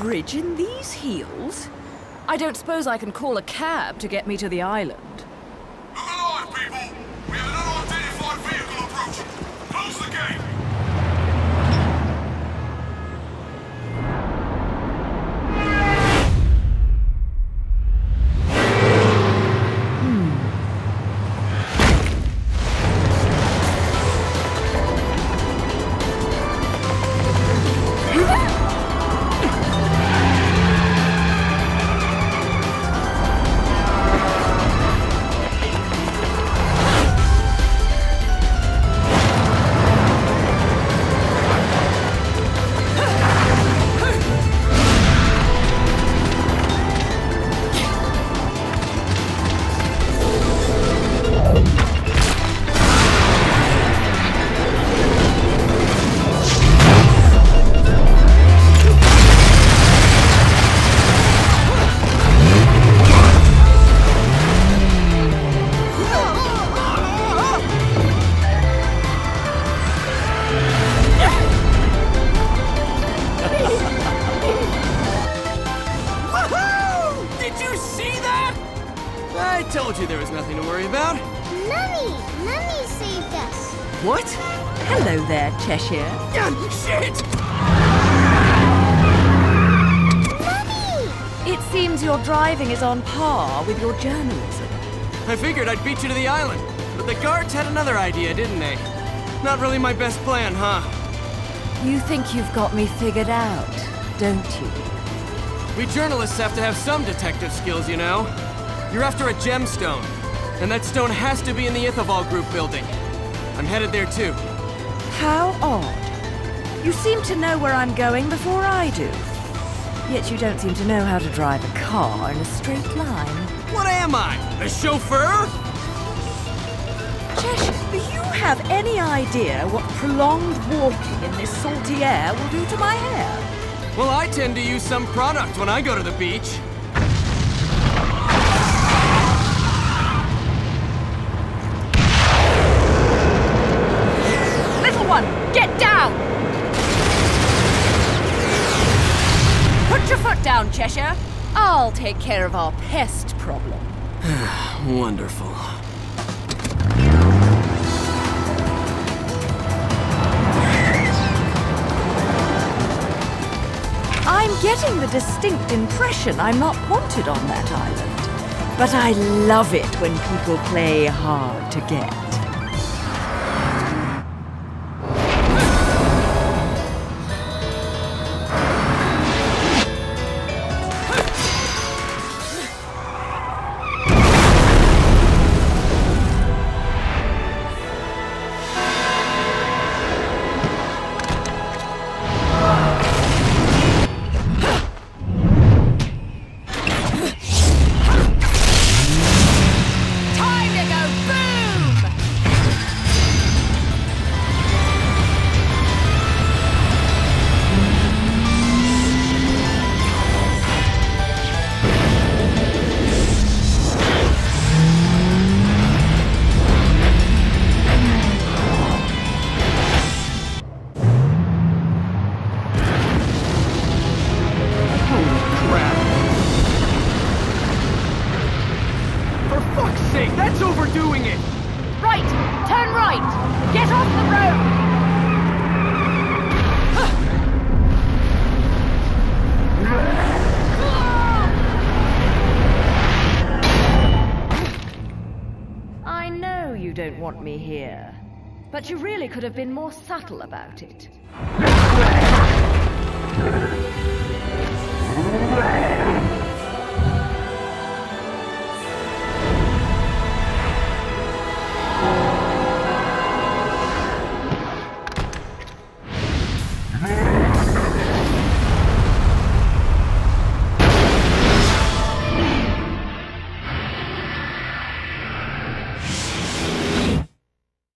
bridge in these heels? I don't suppose I can call a cab to get me to the island. Told you there was nothing to worry about. Mummy! Mummy saved us! What? Hello there, Cheshire. Shit! Mummy! It seems your driving is on par with your journalism. I figured I'd beat you to the island, but the guards had another idea, didn't they? Not really my best plan, huh? You think you've got me figured out, don't you? We journalists have to have some detective skills, you know. You're after a gemstone, and that stone has to be in the Ithavoll Group building. I'm headed there too. How odd. You seem to know where I'm going before I do. Yet you don't seem to know how to drive a car in a straight line. What am I? A chauffeur? Cheshire, do you have any idea what prolonged walking in this salty air will do to my hair? Well, I tend to use some product when I go to the beach. Cheshire. I'll take care of our pest problem. Wonderful. I'm getting the distinct impression I'm not wanted on that island. But I love it when people play hard to get. That's overdoing it! Right! Turn right! Get off the road! I know you don't want me here, but you really could have been more subtle about it.